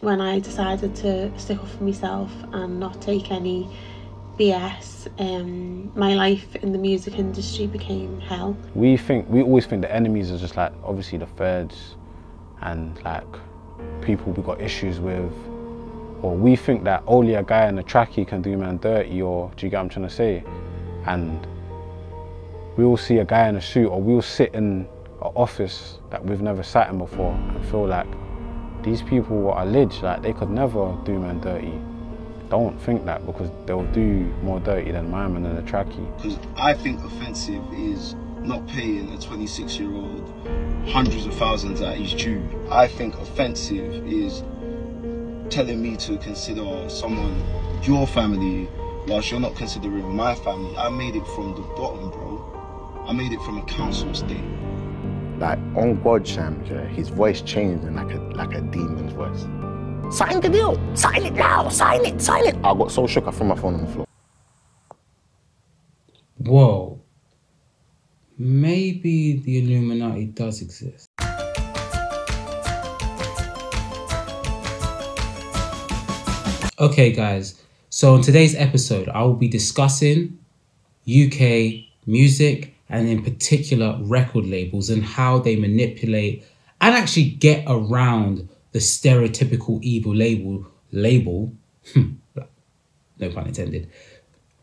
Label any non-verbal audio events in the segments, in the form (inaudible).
when I decided to stick up for myself and not take any BS, um, my life in the music industry became hell. We think we always think the enemies are just like obviously the feds and like people we got issues with. Or we think that only a guy in a trackie can do man dirty or do you get what I'm trying to say? And we'll see a guy in a suit or we'll sit in an office that we've never sat in before and feel like these people are alleged, like they could never do man dirty. Don't think that because they'll do more dirty than my man in a trackie. Because I think offensive is not paying a 26 year old hundreds of thousands that he's due. I think offensive is telling me to consider someone, your family, whilst you're not considering my family. I made it from the bottom, bro. I made it from a council estate. Like on God Shams, his voice changed in like a like a demon's voice. Sign the deal! Sign it now! Sign it! Sign it! I got so shook I threw my phone on the floor. Whoa. Maybe the Illuminati does exist. Okay, guys. So, in today's episode, I will be discussing UK music and, in particular, record labels and how they manipulate and actually get around the stereotypical evil label label. Hmm, no pun intended.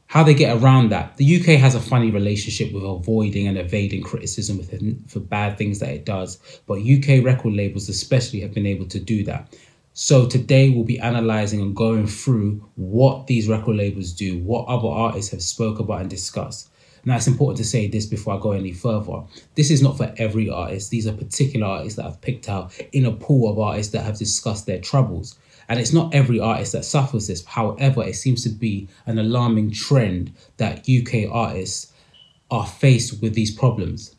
How they get around that. The UK has a funny relationship with avoiding and evading criticism for bad things that it does, but UK record labels especially have been able to do that. So today we'll be analyzing and going through what these record labels do, what other artists have spoke about and discussed. Now it's important to say this before I go any further. This is not for every artist. These are particular artists that I've picked out in a pool of artists that have discussed their troubles. And it's not every artist that suffers this. However, it seems to be an alarming trend that UK artists are faced with these problems.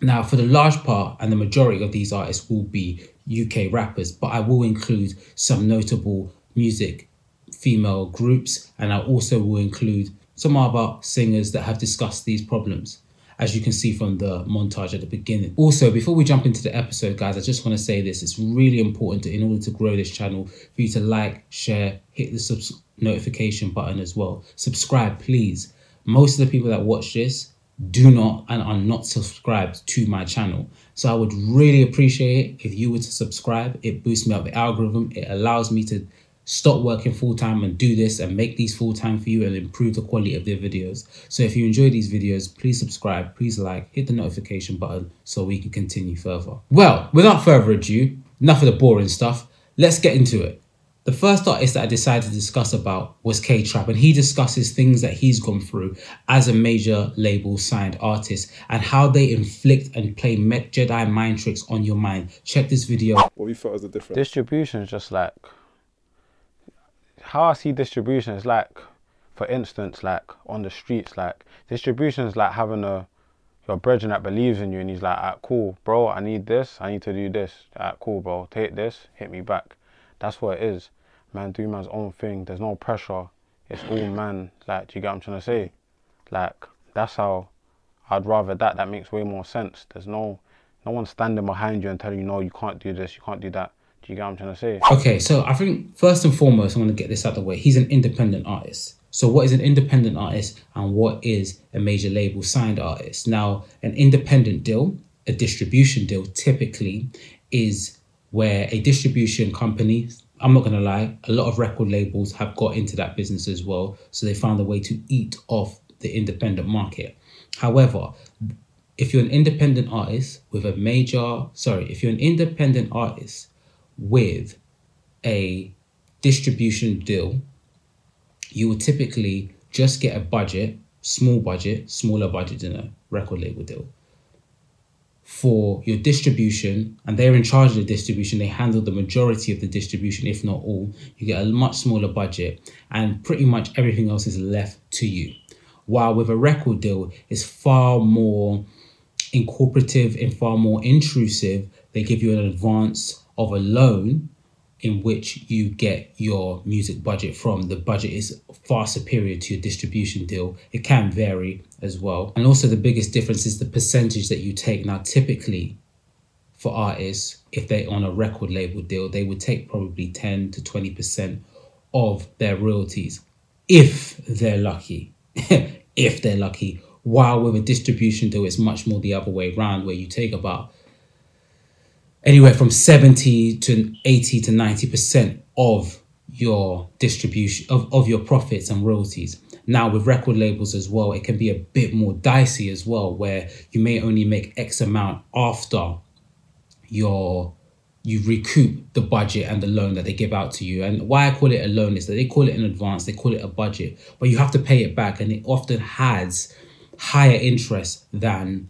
Now, for the large part and the majority of these artists will be UK rappers, but I will include some notable music female groups, and I also will include some other singers that have discussed these problems, as you can see from the montage at the beginning. Also, before we jump into the episode, guys, I just want to say this. It's really important to, in order to grow this channel for you to like, share, hit the subs- notification button as well. Subscribe, please. Most of the people that watch this do not and are not subscribed to my channel. So I would really appreciate it if you were to subscribe. It boosts me up the algorithm. It allows me to stop working full time and do this and make these full time for you and improve the quality of their videos. So if you enjoy these videos, please subscribe, please like, hit the notification button so we can continue further. Well, without further ado, enough of the boring stuff. Let's get into it. The first artist that I decided to discuss about was K Trap, and he discusses things that he's gone through as a major label signed artist and how they inflict and play Jedi mind tricks on your mind. Check this video. What you felt as the difference? Distribution is just like how I see distribution is like, for instance, like on the streets, like distribution is like having a your brethren that believes in you and he's like, alright, cool, bro, I need this, I need to do this. Alright, cool, bro, take this, hit me back. That's what it is. Man, do man's own thing. There's no pressure. It's all man. Like, do you get what I'm trying to say? Like, that's how I'd rather that. That makes way more sense. There's no no one standing behind you and telling you, no, you can't do this, you can't do that. Do you get what I'm trying to say? Okay, so I think first and foremost, I'm going to get this out of the way. He's an independent artist. So, what is an independent artist and what is a major label signed artist? Now, an independent deal, a distribution deal, typically is where a distribution company, I'm not going to lie, a lot of record labels have got into that business as well. So they found a way to eat off the independent market. However, if you're an independent artist with a major, sorry, if you're an independent artist with a distribution deal, you will typically just get a budget, small budget, smaller budget than a record label deal for your distribution and they're in charge of the distribution. They handle the majority of the distribution if not all. You get a much smaller budget and pretty much everything else is left to you. While with a record deal it's far more incorporative and far more intrusive. They give you an advance of a loan in which you get your music budget from. The budget is far superior to your distribution deal. It can vary as well. And also, the biggest difference is the percentage that you take. Now, typically, for artists if they're on a record label deal, they would take probably 10 to 20% of their royalties if they're lucky. (laughs) if they're lucky. While with a distribution deal, it's much more the other way around, where you take about anywhere from 70 to 80 to 90% of your distribution of, of your profits and royalties. Now with record labels as well, it can be a bit more dicey as well, where you may only make X amount after your you recoup the budget and the loan that they give out to you. And why I call it a loan is that they call it an advance, they call it a budget, but you have to pay it back, and it often has higher interest than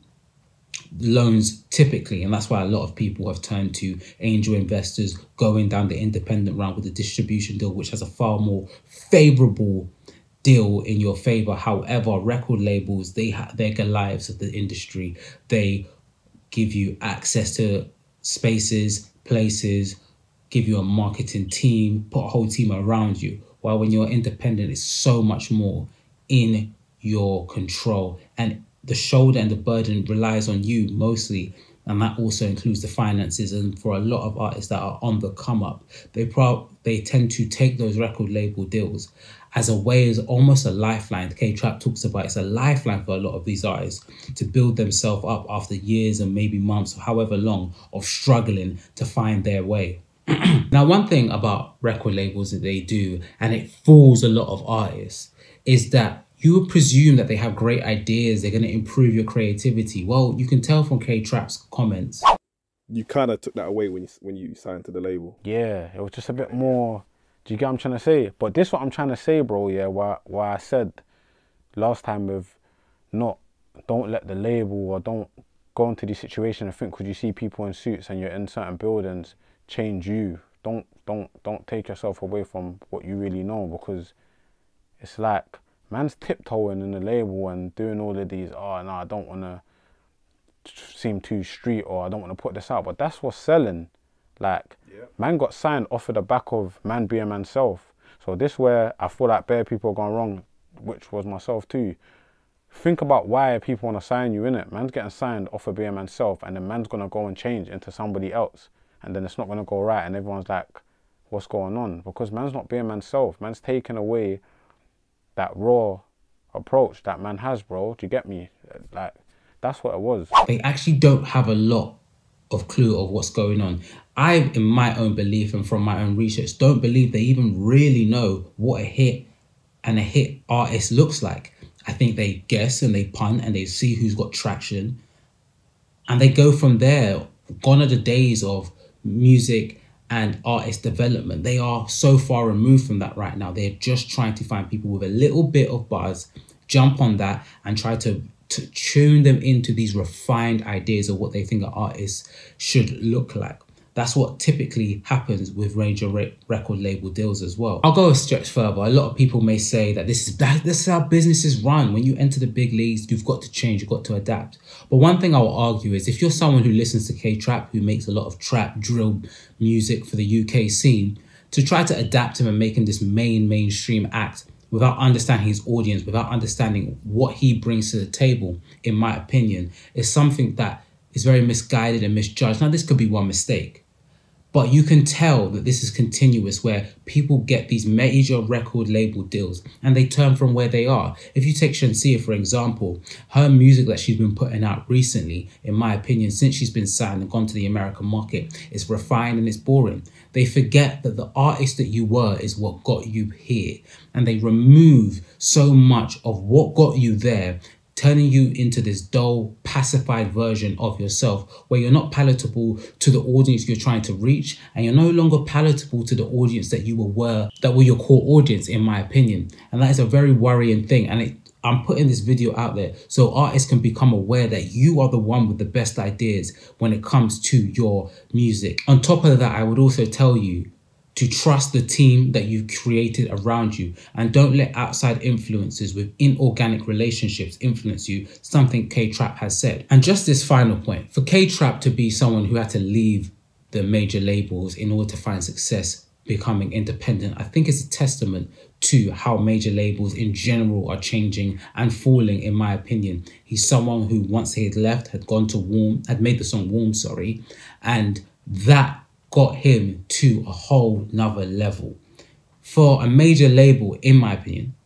loans typically and that's why a lot of people have turned to angel investors going down the independent route with a distribution deal which has a far more favorable deal in your favor. However record labels they have they're goliaths of the industry they give you access to spaces places give you a marketing team put a whole team around you while when you're independent it's so much more in your control. And the shoulder and the burden relies on you mostly and that also includes the finances. And for a lot of artists that are on the come up they pro they tend to take those record label deals as a way as almost a lifeline. K trap talks about it's a lifeline for a lot of these artists to build themselves up after years and maybe months or however long of struggling to find their way. (clears throat) Now one thing about record labels that they do and it fools a lot of artists is that you would presume that they have great ideas, they're going to improve your creativity. Well, you can tell from K Trap's comments. You kind of took that away when you when you signed to the label. Yeah, it was just a bit more. Do you get what I'm trying to say? But this what I'm trying to say, bro. Yeah, why why I said last time with not don't let the label or don't go into these situation and think because you see people in suits and you're in certain buildings change you. Don't don't don't take yourself away from what you really know because it's like man's tiptoeing in the label and doing all of these. Oh no, I don't want to seem too street or I don't want to put this out. But that's what's selling. Like, man got signed off of the back of man being manself. So this where I feel like bare people are going wrong, which was myself too. Think about why people want to sign you in it. Man's getting signed off of being manself, and then man's gonna go and change into somebody else, and then it's not gonna go right, and everyone's like, "What's going on?" Because man's not being manself. Man's taking away that raw approach that man has, bro. Do you get me? Like that's what it was. They actually don't have a lot of clue of what's going on. I, in my own belief and from my own research, don't believe they even really know what a hit and a hit artist looks like. I think they guess and they punt and they see who's got traction and they go from there. Gone are the days of music and artist development. They are so far removed from that right now. They're just trying to find people with a little bit of buzz, jump on that, and try to, to tune them into these refined ideas of what they think an artist should look like. That's what typically happens with major record label deals as well. I'll go a stretch further. A lot of people may say that this is that this is how businesses run. When you enter the big leagues, you've got to change, you've got to adapt. But one thing I will argue is if you're someone who listens to K Trap, who makes a lot of trap drill music for the UK scene, to try to adapt him and make him this main mainstream act without understanding his audience, without understanding what he brings to the table, in my opinion, is something that is very misguided and misjudged. Now, this could be one mistake. But you can tell that this is continuous where people get these major record label deals and they turn from where they are. If you take Shenseea, for example, her music that she's been putting out recently, in my opinion, since she's been signed and gone to the American market, is refined and it's boring. They forget that the artist that you were is what got you here. And they remove so much of what got you there turning you into this dull, pacified version of yourself where you're not palatable to the audience you're trying to reach and you're no longer palatable to the audience that you were that were your core audience in my opinion and that is a very worrying thing and it, I'm putting this video out there so artists can become aware that you are the one with the best ideas when it comes to your music. On top of that, I would also tell you to trust the team that you've created around you and don't let outside influences with inorganic relationships influence you, something K Trap has said. And just this final point for K Trap to be someone who had to leave the major labels in order to find success becoming independent, I think is a testament to how major labels in general are changing and falling, in my opinion. He's someone who, once he had left, had gone to Warm, had made the song Warm, sorry, and that got him to a whole nother level. For a major label, in my opinion,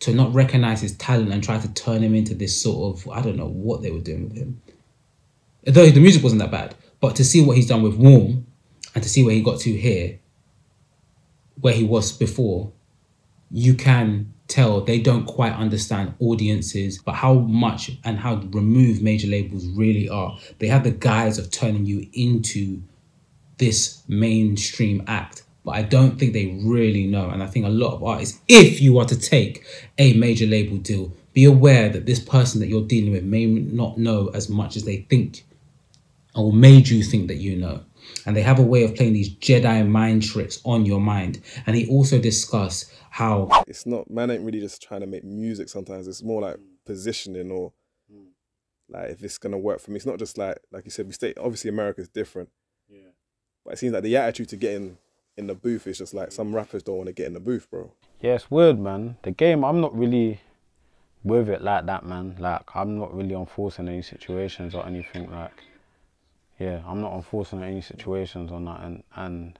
to not recognize his talent and try to turn him into this sort of, I don't know what they were doing with him. Though the music wasn't that bad, but to see what he's done with Warm and to see where he got to here, where he was before, you can tell they don't quite understand audiences, but how much and how removed major labels really are. They have the guise of turning you into this mainstream act, but I don't think they really know. And I think a lot of artists, if you are to take a major label deal, be aware that this person that you're dealing with may not know as much as they think or made you think that you know. And they have a way of playing these Jedi mind tricks on your mind. And he also discussed how It's not man ain't really just trying to make music sometimes. It's more like positioning or mm. like if it's gonna work for me. It's not just like like you said, we stay obviously America's different. Yeah. But it seems like the attitude to getting in in the booth is just like some rappers don't want to get in the booth, bro. Yeah, it's weird, man. The game, I'm not really with it like that, man. Like, I'm not really enforcing any situations or anything. Like, yeah, I'm not enforcing any situations or nothing. And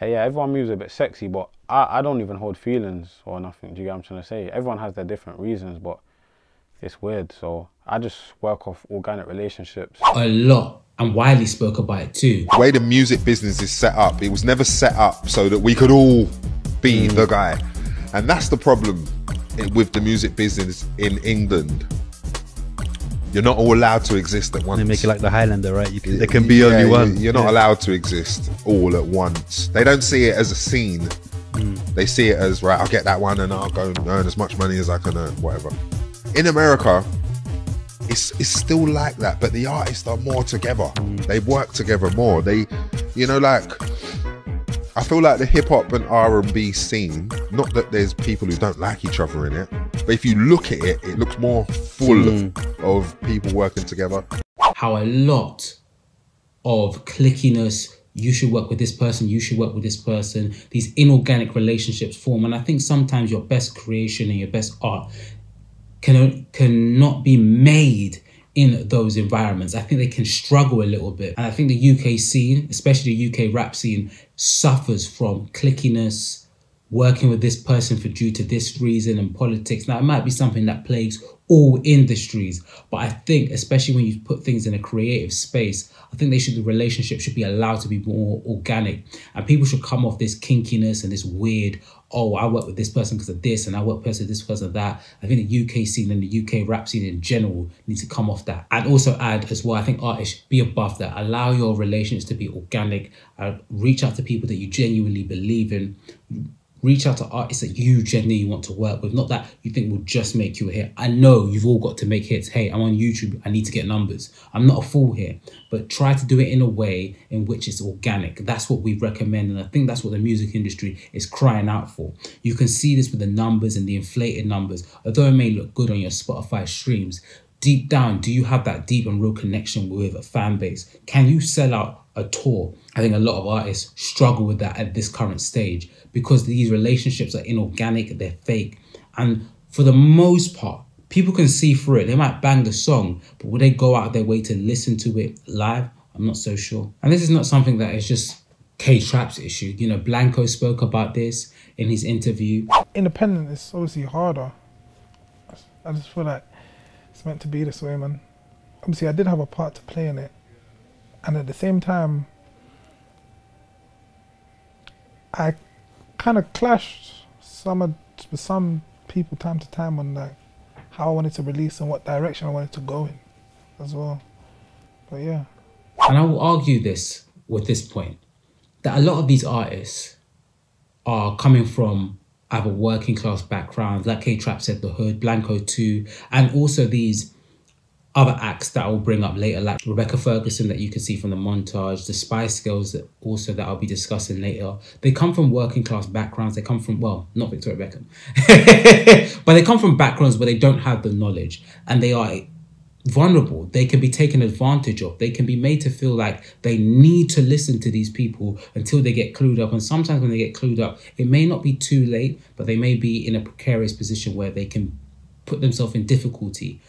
uh, yeah, everyone moves a bit sexy, but I, I don't even hold feelings or nothing. Do you get what I'm trying to say? Everyone has their different reasons, but it's weird. So I just work off organic relationships. a lot, and Wiley spoke about it too. the way the music business is set up, it was never set up so that we could all be the guy. And that's the problem with the music business in England. You're not all allowed to exist at once. They make it like the Highlander, right? You can, there can be Yeah, only one. You're not Yeah. allowed to exist all at once. They don't see it as a scene. Hmm. They see it as right. I'll get that one and I'll go and earn as much money as I can earn. Whatever. In America, it's it's still like that, but the artists are more together. They work together more. They, you know, like I feel like the hip hop and R and B scene. Not that there's people who don't like each other in it, but if you look at it, it looks more full Hmm. of people working together. how a lot of clickiness you should work with this person you should work with this person these inorganic relationships form and i think sometimes your best creation and your best art can cannot be made in those environments. I think they can struggle a little bit. And I think the UK scene, especially the UK rap scene, suffers from clickiness, working with this person for due to this reason and politics. Now it might be something that plagues all industries, but I think especially when you put things in a creative space, I think they should the relationship should be allowed to be more organic. And people should come off this kinkiness and this weird, oh, I work with this person because of this, and I work with this because of that. I think the UK scene and the UK rap scene in general needs to come off that. And also add as well, I think artists be above that. Allow your relations to be organic. Uh, reach out to people that you genuinely believe in. Reach out to artists that you genuinely want to work with, not that you think will just make you a hit. I know you've all got to make hits. Hey, I'm on YouTube. I need to get numbers. I'm not a fool here, but try to do it in a way in which it's organic. That's what we recommend, and I think that's what the music industry is crying out for. You can see this with the numbers and the inflated numbers. Although it may look good on your Spotify streams, deep down, do you have that deep and real connection with a fan base? Can you sell out a tour? I think a lot of artists struggle with that at this current stage because these relationships are inorganic, they're fake. And for the most part, people can see through it. They might bang the song, but will they go out of their way to listen to it live? I'm not so sure. And this is not something that is just K Trap's issue. You know, Blanco spoke about this in his interview. independent is obviously harder. I just feel like it's meant to be this way, man. Obviously, I did have a part to play in it, and at the same time, I kind of clashed some with some people time to time on like how I wanted to release and what direction I wanted to go in, as well. But yeah. And I will argue this with this point that a lot of these artists are coming from either working class backgrounds, like K Trap said, The Hood, Blanco 2, and also these other acts that I'll bring up later, like Rebecca Ferguson, that you can see from the montage, the Spice Girls, that also that I'll be discussing later. They come from working class backgrounds. They come from, well, not Victoria Beckham, (laughs) but they come from backgrounds where they don't have the knowledge and they are vulnerable. They can be taken advantage of. They can be made to feel like they need to listen to these people until they get clued up. And sometimes when they get clued up, it may not be too late, but they may be in a precarious position where they can put themselves in difficulty.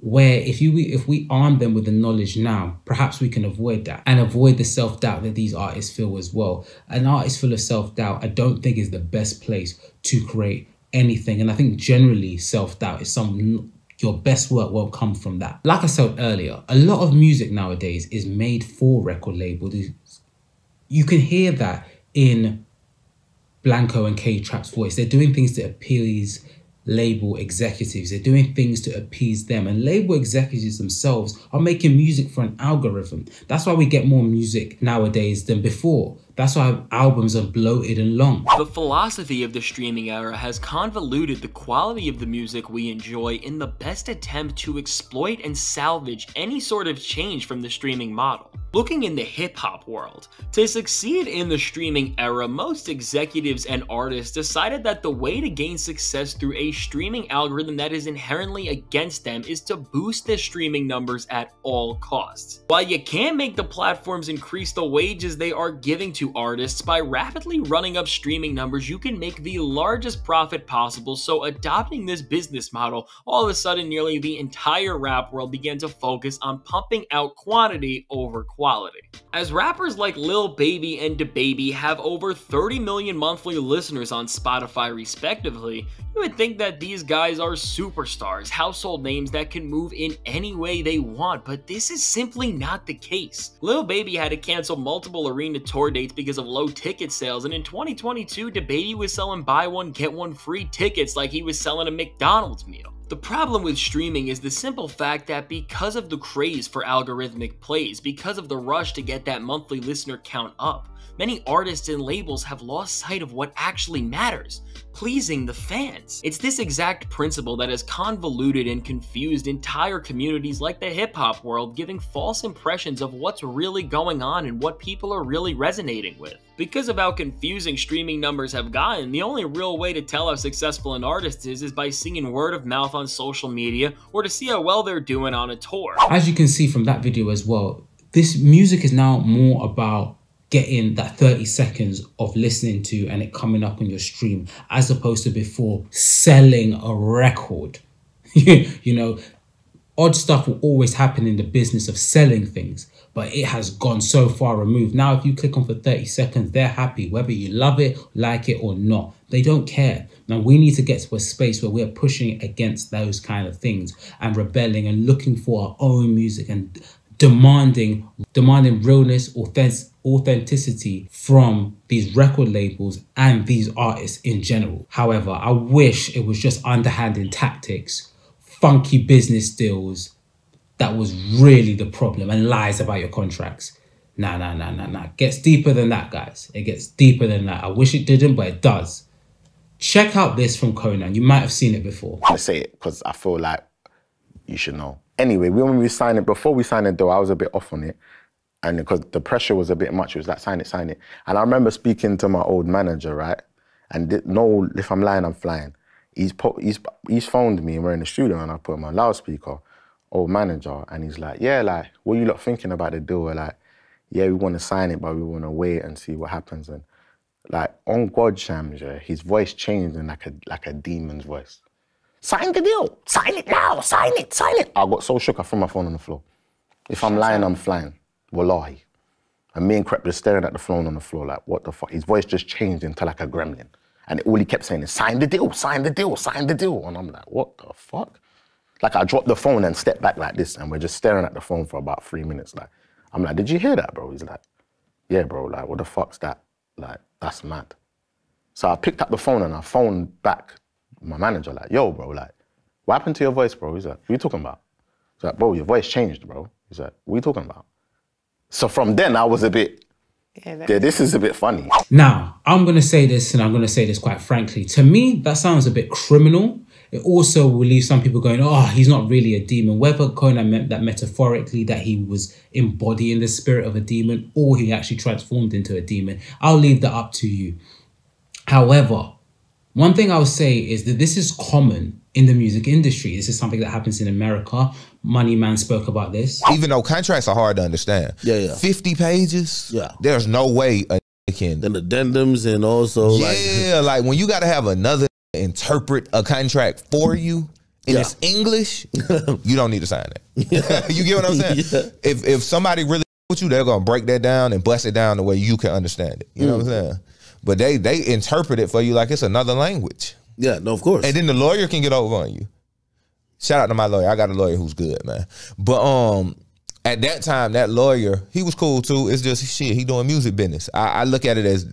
Where if you if we arm them with the knowledge now, perhaps we can avoid that and avoid the self doubt that these artists feel as well. An artist full of self doubt, I don't think is the best place to create anything. And I think generally self doubt is some your best work won't come from that. Like I said earlier, a lot of music nowadays is made for record labels. You can hear that in Blanco and K Trap's voice. They're doing things to appease label executives. They're doing things to appease them. And label executives themselves are making music for an algorithm. That's why we get more music nowadays than before. That's why albums are bloated and long. The philosophy of the streaming era has convoluted the quality of the music we enjoy in the best attempt to exploit and salvage any sort of change from the streaming model. Looking in the hip hop world, to succeed in the streaming era, most executives and artists decided that the way to gain success through a streaming algorithm that is inherently against them is to boost their streaming numbers at all costs. While you can make the platforms increase the wages they are giving to artists, by rapidly running up streaming numbers, you can make the largest profit possible. So, adopting this business model, all of a sudden, nearly the entire rap world began to focus on pumping out quantity over quality. As rappers like Lil Baby and DaBaby have over 30 million monthly listeners on Spotify respectively, you would think that these guys are superstars, household names that can move in any way they want, but this is simply not the case. Lil Baby had to cancel multiple arena tour dates because of low ticket sales, and in 2022, DaBaby was selling buy one, get one free tickets like he was selling a McDonald's meal. The problem with streaming is the simple fact that because of the craze for algorithmic plays, because of the rush to get that monthly listener count up, many artists and labels have lost sight of what actually matters pleasing the fans. It's this exact principle that has convoluted and confused entire communities like the hip hop world, giving false impressions of what's really going on and what people are really resonating with. Because of how confusing streaming numbers have gotten, the only real way to tell how successful an artist is is by seeing word of mouth on social media or to see how well they're doing on a tour. As you can see from that video as well, this music is now more about getting that 30 seconds of listening to and it coming up on your stream as opposed to before selling a record. (laughs) you know, odd stuff will always happen in the business of selling things, but it has gone so far removed. Now, if you click on for 30 seconds, they're happy, whether you love it, like it, or not. They don't care. Now, we need to get to a space where we're pushing against those kind of things and rebelling and looking for our own music and demanding demanding realness, authentic, authenticity from these record labels and these artists in general. However, I wish it was just underhanded tactics, funky business deals that was really the problem and lies about your contracts. Nah, nah, nah, nah, nah. Gets deeper than that, guys. It gets deeper than that. I wish it didn't, but it does. Check out this from Konan. You might have seen it before. I say it because I feel like you should know. Anyway, when we signed it, before we signed it though, I was a bit off on it. And because the pressure was a bit much, it was like, sign it, sign it. And I remember speaking to my old manager, right? And no, if I'm lying, I'm flying. He's, he's, he's phoned me and we're in the studio and I put him on loudspeaker, old manager. And he's like, yeah, like, what are you lot thinking about the deal? We're like, yeah, we want to sign it, but we want to wait and see what happens. And like on God Shams, yeah, his voice changed in like a like a demon's voice. Sign the deal. Sign it now. Sign it. Sign it. I got so shook I threw my phone on the floor. If I'm lying, I'm flying. Wallahi. And me and Krept just staring at the phone on the floor like, what the fuck? His voice just changed into like a gremlin. And all he kept saying is, sign the deal, sign the deal, sign the deal. And I'm like, what the fuck? Like I dropped the phone and stepped back like this and we're just staring at the phone for about three minutes. Like, I'm like, did you hear that, bro? He's like, yeah, bro, like, what the fuck's that? Like, that's mad. So I picked up the phone and I phoned back my manager, like, yo, bro, like, what happened to your voice, bro? He's like, what are you talking about? He's like, bro, your voice changed, bro. He's like, what are you talking about? So from then, I was a bit, yeah, yeah, this is a bit funny. Now, I'm going to say this, and I'm going to say this quite frankly. To me, that sounds a bit criminal. It also will leave some people going, oh, he's not really a demon. Whether Konan meant that metaphorically, that he was embodying the spirit of a demon, or he actually transformed into a demon, I'll leave that up to you. However, one thing I'll say is that this is common in the music industry. This is something that happens in America. Money Man spoke about this. Even though contracts are hard to understand. Yeah, yeah. 50 pages? Yeah. There's no way a can. Then addendums and also like Yeah, like when you got to have another interpret a contract for you and Yeah. it's English, (laughs) you don't need to sign it. (laughs) you get what I'm saying? (laughs) Yeah. If if somebody really with you, they're gonna break that down and bust it down the way you can understand it. You know what I'm Mm. saying? But they they interpret it for you like it's another language. Yeah, no, of course. And then the lawyer can get over on you. Shout out to my lawyer. I got a lawyer who's good, man. But um at that time, that lawyer, he was cool too. It's just shit, he doing music business. I, I look at it as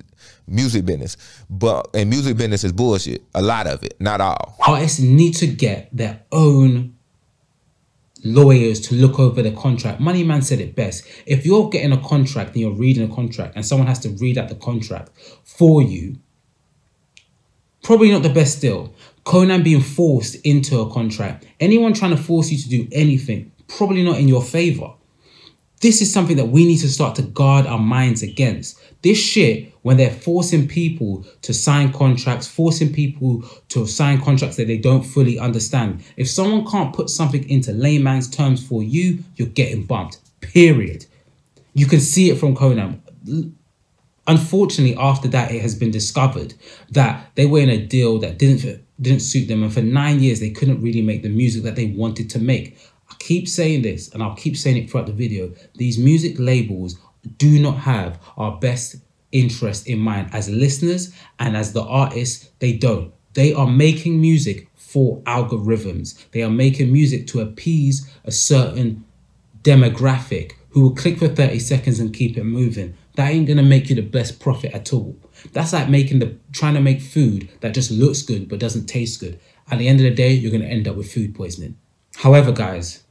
music business. But and music business is bullshit. A lot of it, not all. Artists need to get their own lawyers to look over the contract. Money Man said it best. If you're getting a contract and you're reading a contract and someone has to read out the contract for you, probably not the best deal. Konan being forced into a contract, anyone trying to force you to do anything, probably not in your favor. This is something that we need to start to guard our minds against. This shit, when they're forcing people to sign contracts, forcing people to sign contracts that they don't fully understand. If someone can't put something into layman's terms for you, you're getting bumped. Period. You can see it from Konan. Unfortunately, after that, it has been discovered that they were in a deal that didn't didn't suit them, and for nine years they couldn't really make the music that they wanted to make. I keep saying this, and I'll keep saying it throughout the video. These music labels do not have our best interest in mind as listeners and as the artists. They don't. They are making music for algorithms. They are making music to appease a certain demographic who will click for 30 seconds and keep it moving. That ain't gonna make you the best profit at all. That's like making the trying to make food that just looks good but doesn't taste good. At the end of the day, you're gonna end up with food poisoning. However, guys,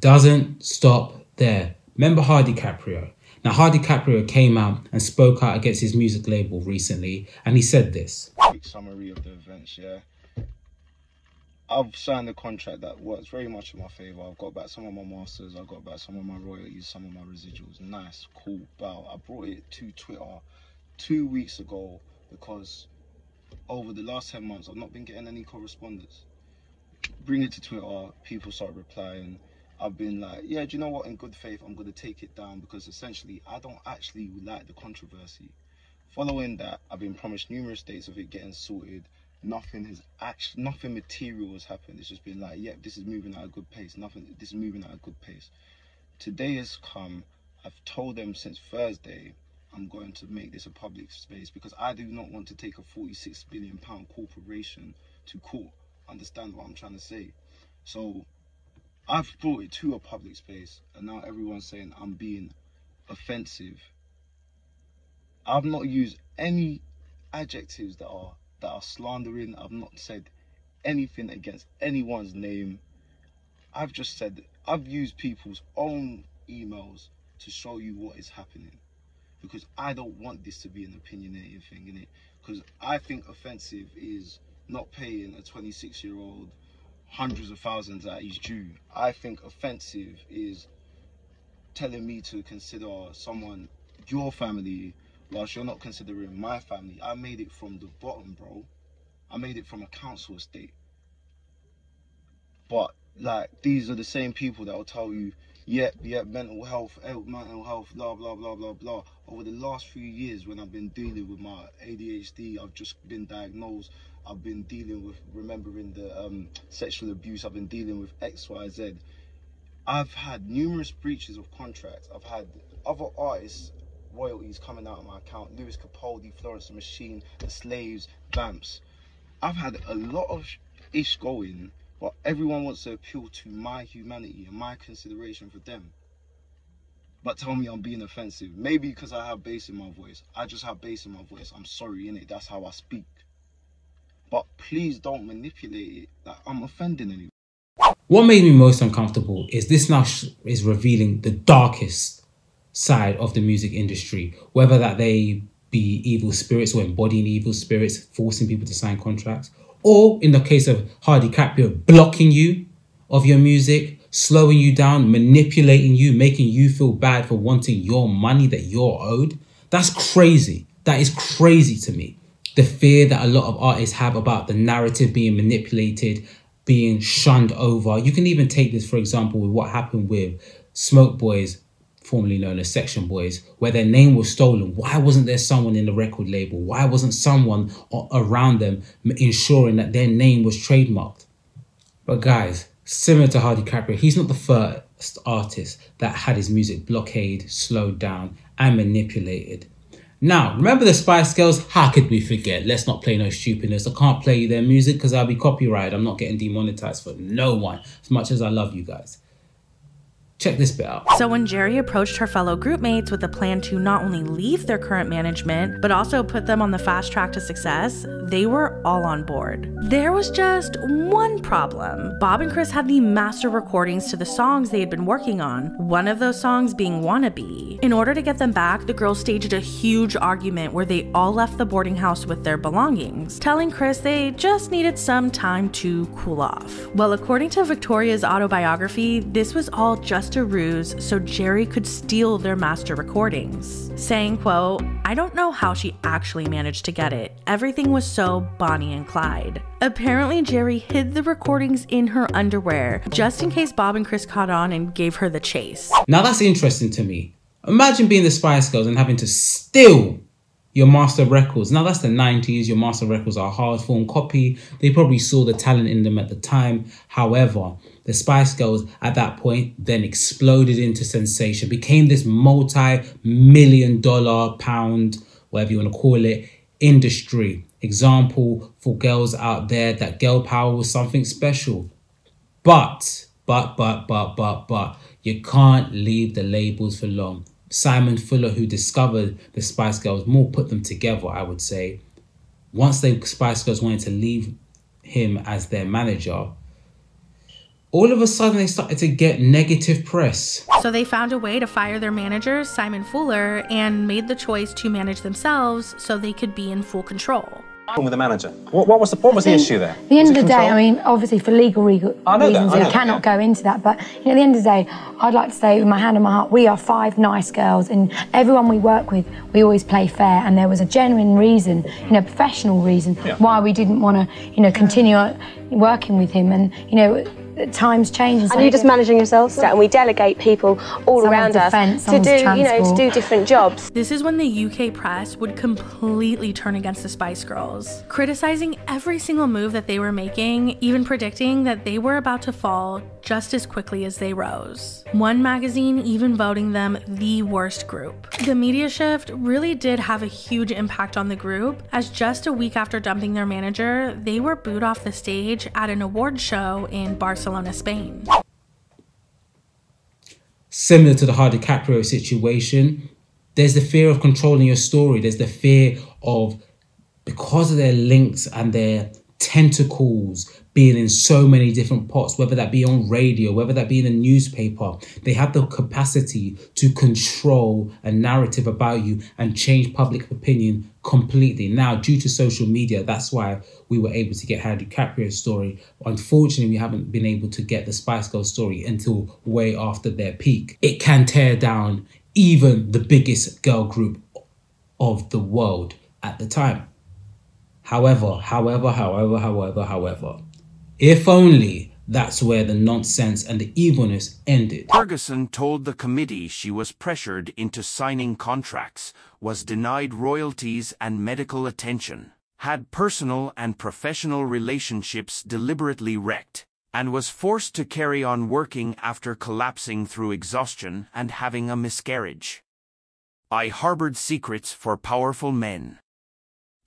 doesn't stop there. Remember Hardy Caprio? Now Hardy Caprio came out and spoke out against his music label recently, and he said this. summary of the events, yeah. I've signed a contract that works very much in my favour. I've got back some of my masters, I've got back some of my royalties, some of my residuals. Nice, cool, bow. I brought it to Twitter two weeks ago because over the last 10 months I've not been getting any correspondence. Bring it to Twitter, people start replying. I've been like, yeah, do you know what? In good faith, I'm going to take it down because essentially I don't actually like the controversy. Following that, I've been promised numerous dates of it getting sorted. Nothing has actually, nothing material has happened. It's just been like, yep, this is moving at a good pace. Nothing, this is moving at a good pace. Today has come. I've told them since Thursday I'm going to make this a public space because I do not want to take a 46 billion pound corporation to court. Understand what I'm trying to say? So I've brought it to a public space, and now everyone's saying I'm being offensive. I've not used any adjectives that are that are slandering. I've not said anything against anyone's name. I've just said I've used people's own emails to show you what is happening because I don't want this to be an opinionated thing in it because I think offensive is not paying a 26 year old hundreds of thousands that he's due. I think offensive is telling me to consider someone your family whilst you're not considering my family. I made it from the bottom, bro. I made it from a council estate. But like these are the same people that will tell you, yeah, yeah, mental health, mental health, blah blah blah blah blah. Over the last few years, when I've been dealing with my ADHD, I've just been diagnosed. I've been dealing with remembering the um, sexual abuse. I've been dealing with X, Y, Z. I've had numerous breaches of contracts. I've had other artists royalties coming out of my account. Lewis Capaldi, Florence the Machine, The Slaves, Vamps. I've had a lot of ish going, but everyone wants to appeal to my humanity and my consideration for them. But tell me I'm being offensive. Maybe because I have bass in my voice. I just have bass in my voice. I'm sorry, innit? That's how I speak. But please don't manipulate it that I'm offending anyone. What made me most uncomfortable is this now is revealing the darkest side of the music industry, whether that they be evil spirits or embodying evil spirits, forcing people to sign contracts, or in the case of Hardy Caprio, blocking you of your music, slowing you down, manipulating you, making you feel bad for wanting your money that you're owed. That's crazy. That is crazy to me. The fear that a lot of artists have about the narrative being manipulated being shunned over. You can even take this, for example, with what happened with Smoke Boys, formerly known as Section Boys, where their name was stolen. Why wasn't there someone in the record label? Why wasn't someone around them ensuring that their name was trademarked? But guys, similar to Hardy Caprio, he's not the first artist that had his music blockade, slowed down, and manipulated. Now, remember the Spice Girls? How could we forget? Let's not play no stupidness. I can't play their music because I'll be copyrighted. I'm not getting demonetized for no one, as much as I love you guys. Check this bit out. So when Geri approached her fellow groupmates with a plan to not only leave their current management, but also put them on the fast track to success, they were all on board. There was just one problem. Bob and Chris had the master recordings to the songs they had been working on, one of those songs being Wannabe. In order to get them back, the girls staged a huge argument where they all left the boarding house with their belongings, telling Chris they just needed some time to cool off. Well, according to Victoria's autobiography, this was all just a ruse so Geri could steal their master recordings, saying, quote, I don't know how she actually managed to get it. Everything was so Bonnie and Clyde. Apparently, Geri hid the recordings in her underwear just in case Bob and Chris caught on and gave her the chase. Now that's interesting to me. Imagine being the Spice Girls and having to steal your master records. Now that's the 90s. Your master records are hard form copy. They probably saw the talent in them at the time. However, the Spice Girls at that point then exploded into sensation, became this multi-million dollar, pound, whatever you want to call it, industry. Example for girls out there that girl power was something special. But, but, but, but, but, but, you can't leave the labels for long. Simon Fuller, who discovered the Spice Girls, more put them together, I would say. Once the Spice Girls wanted to leave him as their manager, all of a sudden they started to get negative press. So they found a way to fire their manager, Simon Fuller, and made the choice to manage themselves so they could be in full control. With the manager. What, what was the what was the issue there? At the end of the day. I mean, obviously for legal re- reasons, that, I I cannot go into that. But you know, at the end of the day, I'd like to say, with my hand on my heart, we are five nice girls, and everyone we work with, we always play fair. And there was a genuine reason, you know, professional reason Yeah. why we didn't want to, you know, continue working with him. And you know, times change. And, And you're just managing yourselves, and we delegate people all Someone's around us defence, to do, someone's you know, to do different jobs. This is when the UK press would completely turn against the Spice Girls, criticizing every single move that they were making, even predicting that they were about to fall just as quickly as they rose. One magazine even voting them the worst group. The media shift really did have a huge impact on the group, as just a week after dumping their manager, they were booed off the stage at an award show in Barcelona, Spain. similar to the Hardy Caprio situation, there's the fear of controlling your story. There's the fear of, because of their links and their tentacles being in so many different pots, whether that be on radio, whether that be in a newspaper, they have the capacity to control a narrative about you and change public opinion completely. Now, due to social media, that's why we were able to get Hardy Caprio's story. Unfortunately, we haven't been able to get the Spice Girls story until way after their peak. It can tear down even the biggest girl group of the world at the time. However, however, however, however, however, if only that's where the nonsense and the evilness ended. Ferguson told the committee she was pressured into signing contracts, was denied royalties and medical attention, had personal and professional relationships deliberately wrecked, and was forced to carry on working after collapsing through exhaustion and having a miscarriage. I harbored secrets for powerful men.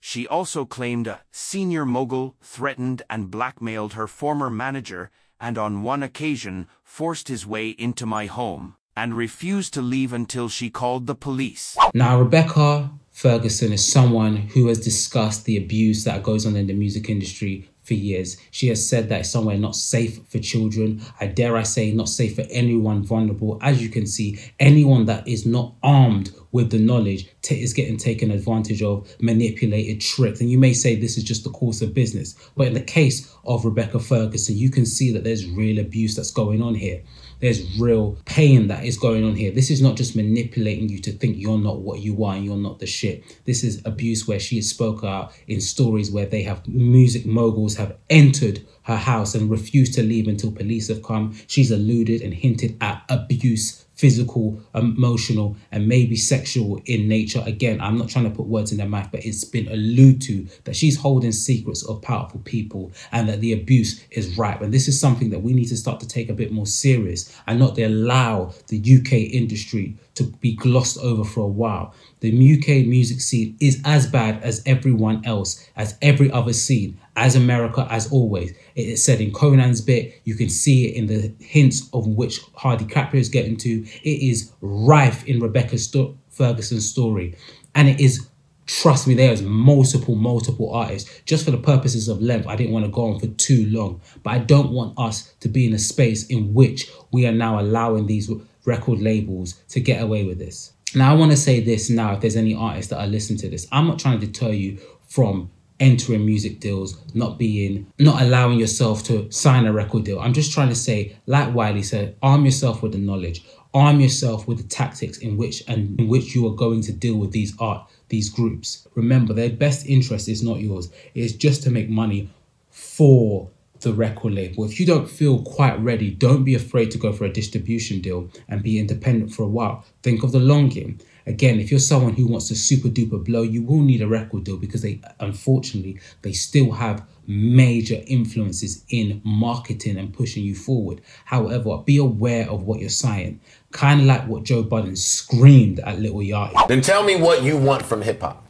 She also claimed a senior mogul threatened and blackmailed her former manager and on one occasion forced his way into my home and refused to leave until she called the police. Now, Rebecca Ferguson is someone who has discussed the abuse that goes on in the music industry for years. She has said that it's somewhere not safe for children. I dare I say, not safe for anyone vulnerable. As you can see, anyone that is not armed with the knowledge is getting taken advantage of, manipulated, tricked. And you may say this is just the course of business. But in the case of Rebecca Ferguson, you can see that there's real abuse that's going on here. There's real pain that is going on here. This is not just manipulating you to think you're not what you are and you're not the shit. This is abuse where she has spoke out in stories where they have music moguls have entered her house and refused to leave until police have come. She's alluded and hinted at abuse physical, emotional, and maybe sexual in nature. Again, I'm not trying to put words in their mouth, but it's been alluded to that she's holding secrets of powerful people and that the abuse is ripe. And this is something that we need to start to take a bit more serious and not to allow the UK industry to be glossed over for a while. The UK music scene is as bad as everyone else, as every other scene, as America, as always. It is said in Konan's bit, you can see it in the hints of which Hardy Caprio is getting to. It is rife in Rebecca Sto- Ferguson's story. And it is, trust me, there's multiple, multiple artists. Just for the purposes of length, I didn't want to go on for too long. But I don't want us to be in a space in which we are now allowing these record labels to get away with this. Now, I want to say this now if there's any artists that are listening to this. I'm not trying to deter you from entering music deals, not being, not allowing yourself to sign a record deal. I'm just trying to say, like Wiley said, arm yourself with the knowledge, arm yourself with the tactics in which and in which you are going to deal with these art, these groups. Remember, their best interest is not yours. It is just to make money for the record label. If you don't feel quite ready, don't be afraid to go for a distribution deal and be independent for a while. Think of the long game. Again, if you're someone who wants to super duper blow, you will need a record deal because they unfortunately they still have major influences in marketing and pushing you forward. However, be aware of what you're saying. Kind of like what Joe Budden screamed at Lil Yachty. Then tell me what you want from hip hop.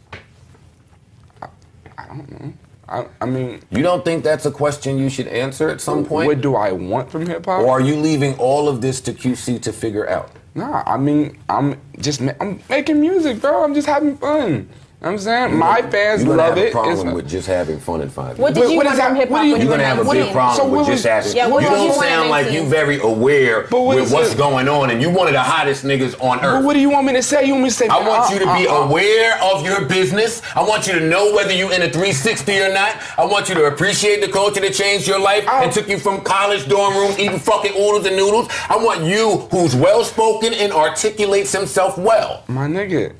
I don't know. I, I mean, You don't think that's a question you should answer at some point? What do I want from hip hop? Or are you leaving all of this to QC to figure out? Nah, I mean, I'm just ma- I'm making music, bro. I'm just having fun. You know what I'm saying my fans You're love have it. a problem It's- with just having fun and fun. What did you What want is that- from hip what hop? do you- when You're gonna have a big in? problem So with what just having. Yeah, you don't you sound like into? you very aware But what with what's it? going on, and you one of the hottest niggas on But earth. what do you want me to say? You want me to say? I want you to be uh, uh, uh. aware of your business. I want you to know whether you're in a 360 or not. I want you to appreciate the culture that changed your life and took you from college dorm rooms eating fucking oodles and noodles. I want you who's well spoken and articulates himself well. My nigga,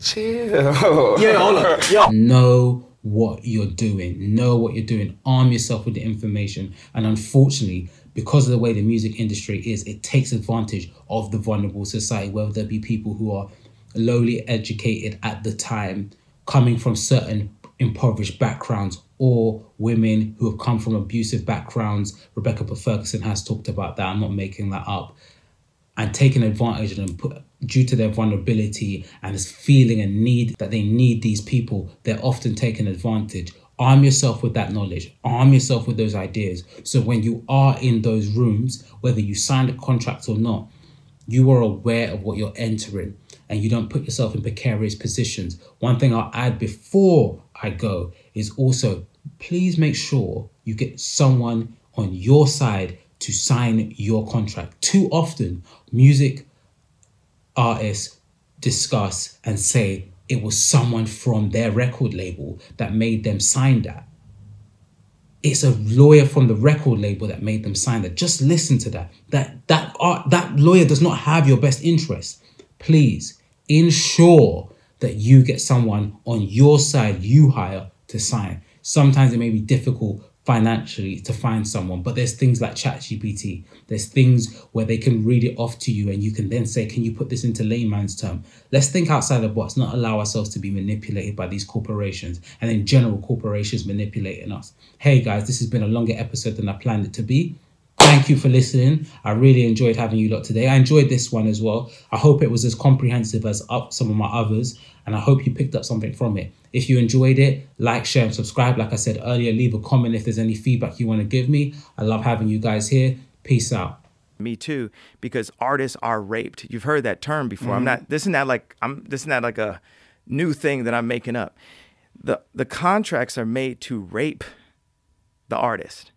chill. Yeah, hold up. Yo. know what you're doing know what you're doing arm yourself with the information and unfortunately because of the way the music industry is it takes advantage of the vulnerable society whether there be people who are lowly educated at the time coming from certain impoverished backgrounds or women who have come from abusive backgrounds rebecca ferguson has talked about that i'm not making that up and taking advantage of them put, due to their vulnerability and this feeling and need that they need these people, they're often taken advantage. Arm yourself with that knowledge, arm yourself with those ideas. So when you are in those rooms, whether you signed a contract or not, you are aware of what you're entering and you don't put yourself in precarious positions. One thing I'll add before I go is also please make sure you get someone on your side to sign your contract. Too often, music artists discuss and say it was someone from their record label that made them sign that. It's a lawyer from the record label that made them sign that. Just listen to that. That that art, that lawyer does not have your best interest. Please ensure that you get someone on your side you hire to sign. Sometimes it may be difficult financially to find someone, but there's things like ChatGPT. There's things where they can read it off to you and you can then say, Can you put this into layman's term? Let's think outside the box, not allow ourselves to be manipulated by these corporations and in general corporations manipulating us. Hey guys, this has been a longer episode than I planned it to be. Thank you for listening. I really enjoyed having you lot today. I enjoyed this one as well. I hope it was as comprehensive as up some of my others, and I hope you picked up something from it. If you enjoyed it, like, share, and subscribe. Like I said earlier, leave a comment if there's any feedback you want to give me. I love having you guys here. Peace out. Me too, because artists are raped. You've heard that term before. I'm Mhm. not. This is not like I'm. This is not like a new thing that I'm making up. the The contracts are made to rape the artist.